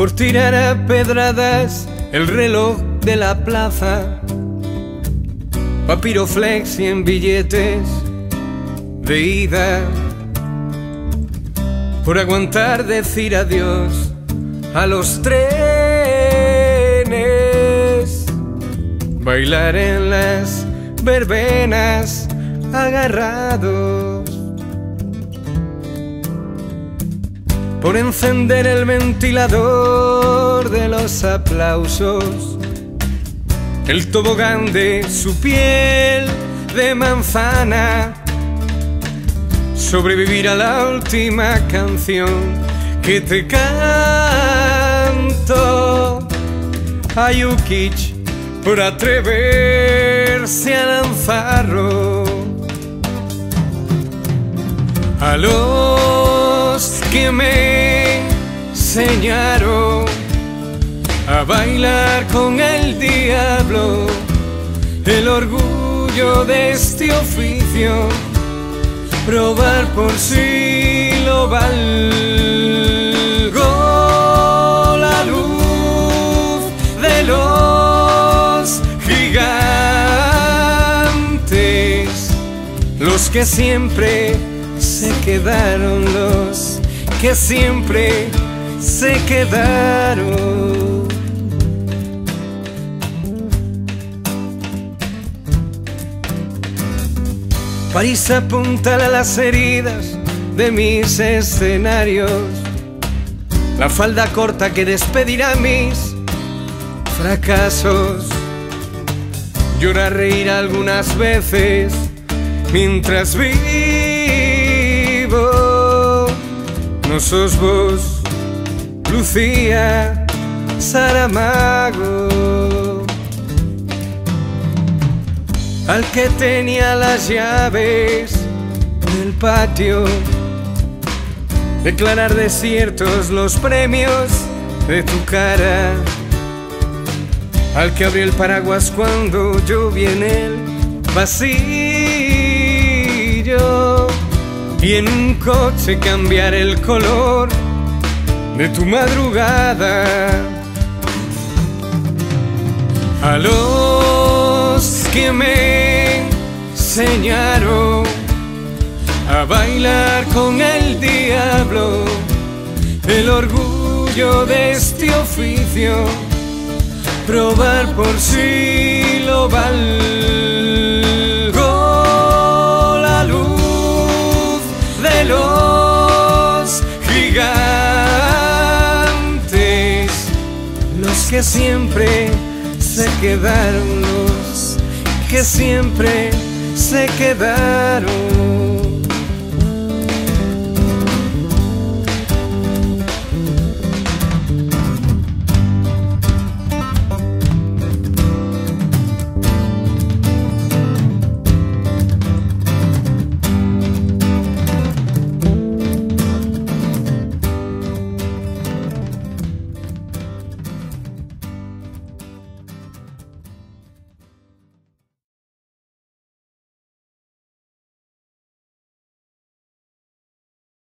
por tirar a pedradas el reloj de la plaza, papiroflex y en billetes de ida, por aguantar decir adiós a los trenes, bailar en las verbenas agarrados. Por encender el ventilador de los aplausos, el tobogán de su piel de manzana, sobrevivir a la última canción que te canto. Ayukich por atreverse a lanzarlo. A los que me enseñaron a bailar con el diablo. El orgullo de este oficio probar por si lo valgo. La luz de los gigantes los que siempre se quedaron los que siempre se quedaron. París apunta a las heridas de mis escenarios, la falda corta que despedirá mis fracasos. Llorar, reír algunas veces mientras vivo. No sos vos, Lucía Saramago. Al que tenía las llaves del patio, declarar desiertos los premios de tu cara. Al que abrió el paraguas cuando llovía en el vacío y en un coche cambiar el color de tu madrugada. A los que me enseñaron a bailar con el diablo, el orgullo de este oficio, probar por si que siempre se quedaron, los que siempre se quedaron.